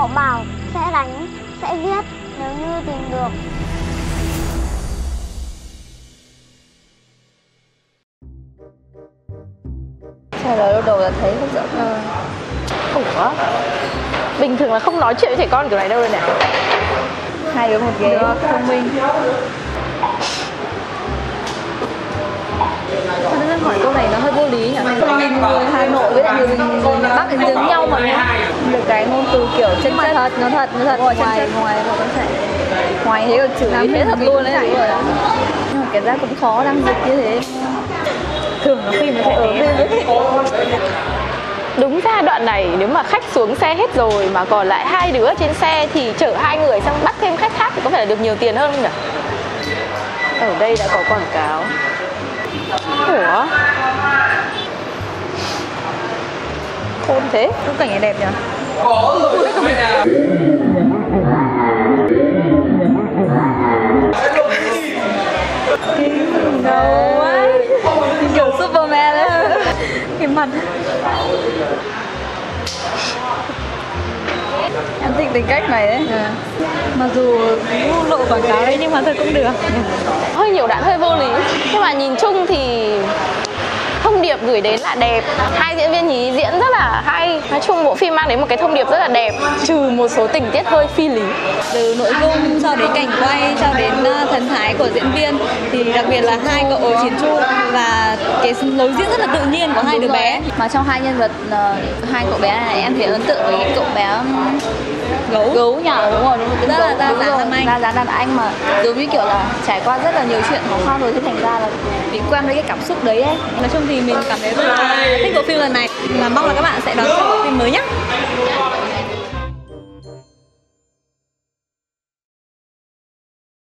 Họ bảo sẽ đánh, sẽ giết nếu như tìm được. Trả lời lúc đầu là thấy hấp dẫn Ờ. Ủa Bình thường là không nói chuyện với trẻ con kiểu này đâu rồi nè Hai đứa một ghế, thông minh. Mà tự hỏi câu này nó hơi vô lý nhỉ? Người Hà Nội với lại người, người miền Bắc thì giống nhau mà nhá cái ngôn từ kiểu chân chất thật, nó thật, nó thật Ngoài, ngoài, ngoài, ngoài thế còn chửi thế thật luôn đấy đúng rồi Nhưng mà cảm giác cũng khó đăng dịch như thế Thường nó phim nó sẽ ở Đúng ra đoạn này nếu mà khách xuống xe hết rồi mà còn lại hai đứa trên xe thì chở hai người xong bắt thêm khách khác thì có phải là được nhiều tiền hơn không nhỉ? Ở đây đã có quảng cáo. Ủa? Khôn thế. Khung cảnh này đẹp nhỉ Kinh ngầu quá Kiểu Superman ấy. Cái mặt. Em thích tính cách này đấy. Mặc dù lộ quảng cáo đấy nhưng mà thôi cũng được. Hơi nhiều đoạn hơi vô lý. Nhưng mà nhìn chung thì thông điệp gửi đến là đẹp. Hai diễn viên nhí là hay. Nói chung bộ phim mang đến một cái thông điệp rất là đẹp. Trừ một số tình tiết hơi phi lý. Từ nội dung cho đến cảnh quay cho đến uh, thần thái của diễn viên thì đặc biệt là hai cậu Chiến Chu và cái lối diễn rất là tự nhiên của hai đứa bé. mà trong hai nhân vật uh, hai cậu bé này em thấy ấn tượng với cậu bé gấu. Gấu nhỏ đúng rồi đúng rồi rất là ra dáng đàn anh ra dáng đàn anh mà. Giống như kiểu là trải qua rất là nhiều chuyện khó khăn rồi thế thành ra là bị quen với cái cảm xúc đấy ấy. Nói chung thì mình cảm thấy rất là thích bộ phim lần này. Và mong là các bạn sẽ đón xem bộ phim mới nhé.